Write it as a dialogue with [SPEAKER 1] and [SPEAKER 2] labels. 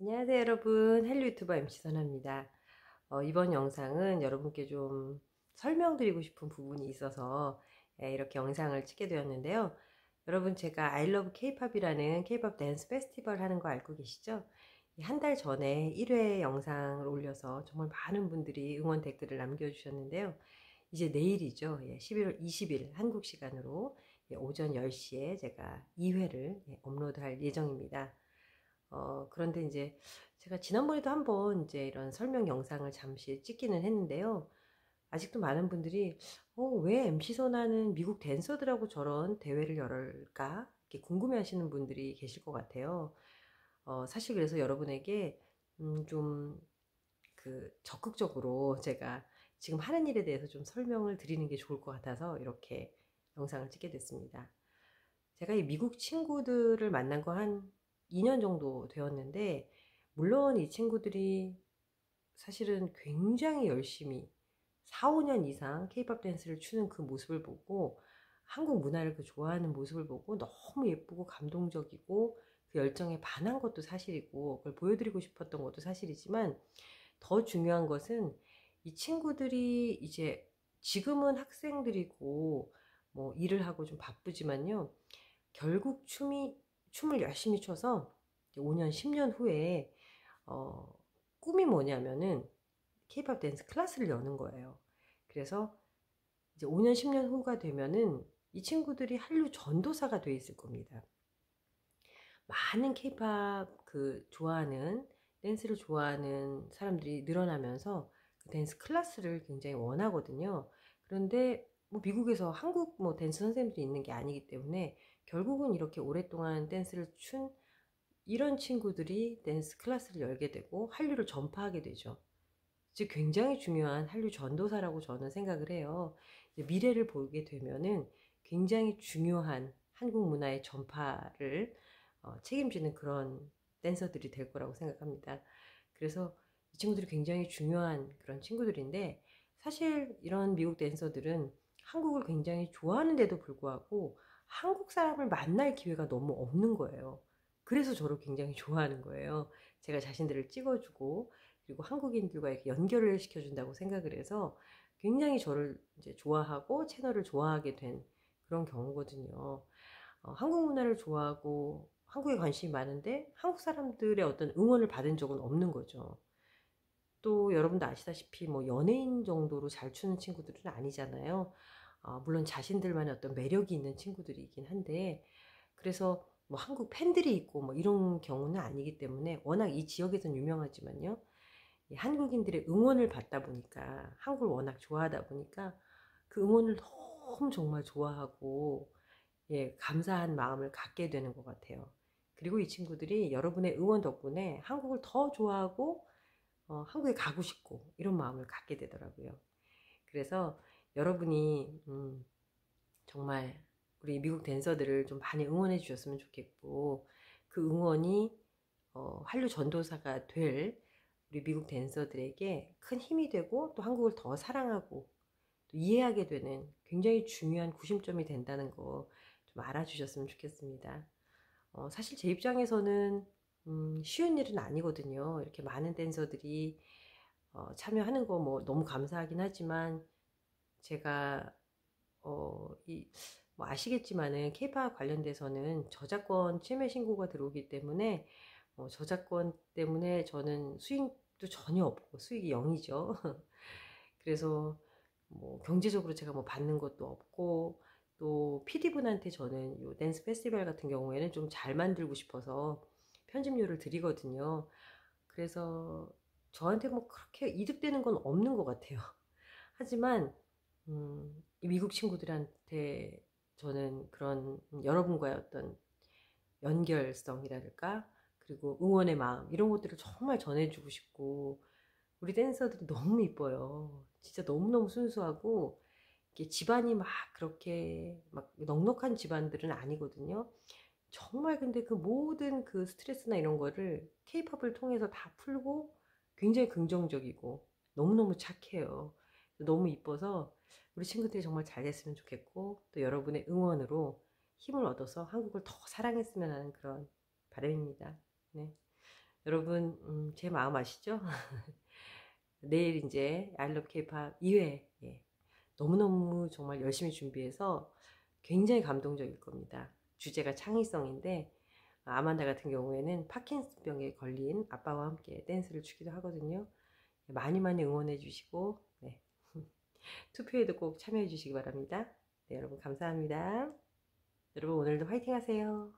[SPEAKER 1] 안녕하세요 여러분. 헬리 유튜버 MC 선아입니다. 어, 이번 영상은 여러분께 좀 설명드리고 싶은 부분이 있어서 예, 이렇게 영상을 찍게 되었는데요. 여러분 제가 love K-팝이라는 K-팝 댄스 페스티벌 하는 거 알고 계시죠? 한 달 전에 1회 영상을 올려서 정말 많은 분들이 응원 댓글을 남겨주셨는데요. 이제 내일이죠. 예, 11월 20일 한국 시간으로 예, 오전 10시에 제가 2회를 예, 업로드할 예정입니다 어, 그런데 이제 제가 지난번에도 한번 이제 이런 설명 영상을 잠시 찍기는 했는데요. 아직도 많은 분들이 어, 왜 MC 소나는 미국 댄서들하고 저런 대회를 열을까? 이렇게 궁금해 하시는 분들이 계실 것 같아요. 어, 사실 그래서 여러분에게 음, 좀 그 적극적으로 제가 지금 하는 일에 대해서 좀 설명을 드리는 게 좋을 것 같아서 이렇게 영상을 찍게 됐습니다. 제가 이 미국 친구들을 만난 거한 2년 정도 되었는데 물론 이 친구들이 사실은 굉장히 열심히 4, 5년 이상 케이팝 댄스를 추는 그 모습을 보고 한국 문화를 그 좋아하는 모습을 보고 너무 예쁘고 감동적이고 그 열정에 반한 것도 사실이고 그걸 보여드리고 싶었던 것도 사실이지만 더 중요한 것은 이 친구들이 이제 지금은 학생들이고 뭐 일을 하고 좀 바쁘지만요. 결국 춤이 춤을 열심히 춰서 5년, 10년 후에 어, 꿈이 뭐냐면은 케이팝 댄스 클래스를 여는 거예요. 그래서 이제 5년, 10년 후가 되면은 이 친구들이 한류 전도사가 돼 있을 겁니다. 많은 케이팝 그 좋아하는 댄스를 좋아하는 사람들이 늘어나면서 그 댄스 클래스를 굉장히 원하거든요. 그런데 뭐 미국에서 한국 뭐 댄스 선생님들이 있는 게 아니기 때문에 결국은 이렇게 오랫동안 댄스를 춘 이런 친구들이 댄스 클래스를 열게 되고 한류를 전파하게 되죠. 즉 굉장히 중요한 한류 전도사라고 저는 생각을 해요. 미래를 보게 되면은 굉장히 중요한 한국 문화의 전파를 어, 책임지는 그런 댄서들이 될 거라고 생각합니다. 그래서 이 친구들이 굉장히 중요한 그런 친구들인데 사실 이런 미국 댄서들은 한국을 굉장히 좋아하는데도 불구하고 한국 사람을 만날 기회가 너무 없는 거예요. 그래서 저를 굉장히 좋아하는 거예요. 제가 자신들을 찍어주고 그리고 한국인들과 이렇게 연결을 시켜준다고 생각을 해서 굉장히 저를 이제 좋아하고 채널을 좋아하게 된 그런 경우거든요. 어, 한국 문화를 좋아하고 한국에 관심이 많은데 한국 사람들의 어떤 응원을 받은 적은 없는 거죠. 또 여러분도 아시다시피 뭐 연예인 정도로 잘 추는 친구들은 아니잖아요. 어, 물론 자신들만의 어떤 매력이 있는 친구들이긴 한데 그래서 뭐 한국 팬들이 있고 뭐 이런 경우는 아니기 때문에 워낙 이 지역에선 유명하지만요. 한국인들의 응원을 받다 보니까 한국을 워낙 좋아하다 보니까 그 응원을 너무 정말 좋아하고 예, 감사한 마음을 갖게 되는 것 같아요. 그리고 이 친구들이 여러분의 응원 덕분에 한국을 더 좋아하고 어, 한국에 가고 싶고 이런 마음을 갖게 되더라고요. 그래서 여러분이 음, 정말 우리 미국 댄서들을 좀 많이 응원해 주셨으면 좋겠고 그 응원이 어, 한류 전도사가 될 우리 미국 댄서들에게 큰 힘이 되고 또 한국을 더 사랑하고 또 이해하게 되는 굉장히 중요한 구심점이 된다는 거 좀 알아주셨으면 좋겠습니다. 어, 사실 제 입장에서는 음, 쉬운 일은 아니거든요. 이렇게 많은 댄서들이 어, 참여하는 거 뭐 너무 감사하긴 하지만 제가 어, 이, 뭐 아시겠지만은 케이팝 관련돼서는 저작권 침해 신고가 들어오기 때문에 어, 저작권 때문에 저는 수익도 전혀 없고 수익이 0이죠. 그래서 뭐 경제적으로 제가 뭐 받는 것도 없고 또 PD분한테 저는 요 댄스 페스티벌 같은 경우에는 좀 잘 만들고 싶어서 편집료를 드리거든요. 그래서 저한테 뭐 그렇게 이득되는 건 없는 것 같아요. 하지만 음, 미국 친구들한테 저는 그런 여러분과의 어떤 연결성이랄까 그리고 응원의 마음 이런 것들을 정말 전해주고 싶고 우리 댄서들이 너무 이뻐요. 진짜 너무너무 순수하고 이게 집안이 막 그렇게 막 넉넉한 집안들은 아니거든요. 정말 근데 그 모든 그 스트레스나 이런 거를 케이팝을 통해서 다 풀고 굉장히 긍정적이고 너무너무 착해요. 너무 이뻐서 우리 친구들이 정말 잘 됐으면 좋겠고 또 여러분의 응원으로 힘을 얻어서 한국을 더 사랑했으면 하는 그런 바람입니다. 네. 여러분 음, 제 마음 아시죠? 내일 이제 알럽 케이팝 2회 예. 너무너무 정말 열심히 준비해서 굉장히 감동적일 겁니다. 주제가 창의성인데 아만다 같은 경우에는 파킨슨병에 걸린 아빠와 함께 댄스를 추기도 하거든요. 많이 많이 응원해 주시고 네. 투표에도 꼭 참여해 주시기 바랍니다. 네, 여러분 감사합니다. 여러분 오늘도 화이팅 하세요.